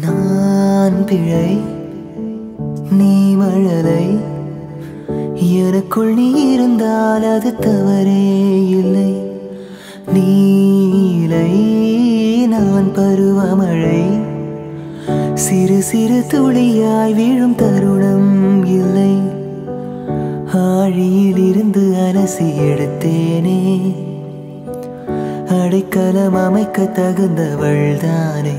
நான் பிழை நீ மழலை. எனக்குள் நீ இருந்தால் அது தவறே இல்லை. நீலை நான் பருவமழை. சிறு சிறு துளியாய் வீழும் தருணம் இல்லை. ஆழியில் இருந்து அலசி எடுத்தேனே. அடைக்கலம் அமைக்க தகுந்தவள் தானே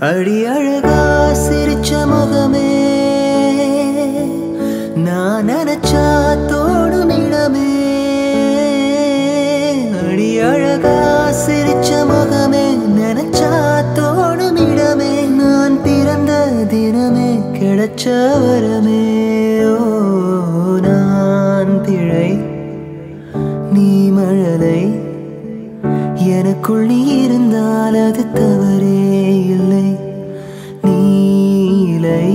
அடி அழகா சிரிச்ச முகம் எனக்குள் நீ இருந்தால் அது தவறே இல்லை. நீலை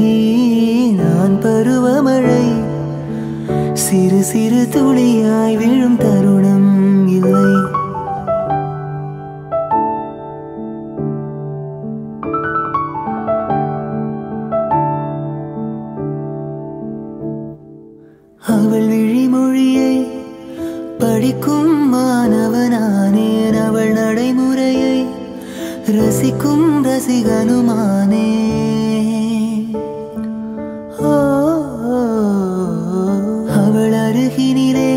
நான் பருவமழை சிறு சிறு துளியாய் விழும் தருணம் இல்லை. அவள் விழிமொழியை படிக்கும் ரசிக்கும் ரசிகனுமானே. அவள் அருகினிலே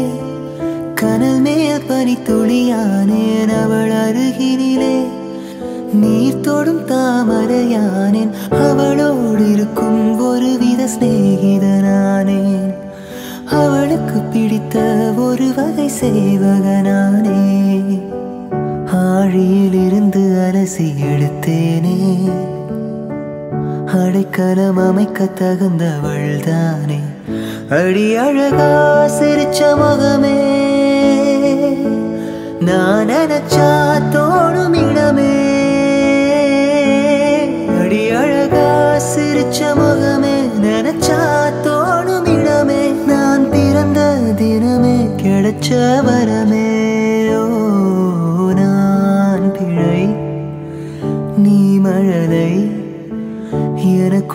கனல் மேல் பனி துளியானேன் அவள் அருகினிலே நீர் தொடும் தாமரையானேன். அவளோடு இருக்கும் ஒருவித சிநேகிதனானேன் அவளுக்கு பிடித்த ஒரு வகை சேவகனானே. ஆழியிலிருந்து அலசி எடுத்தேனே. அடைக்கலம் அமைக்க தகுந்தவள் தானே. அடி அழகா சிரிச்ச முகமே. நான் நினைச்சா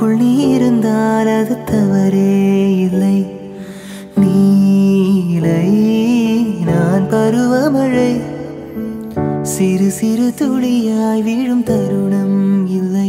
எனக்குள் நீ இருந்தால் அது தவறே இல்லை. நீலை நான் பருவமழை சிறு சிறு துளியாய் வீழும் தருணம் இல்லை.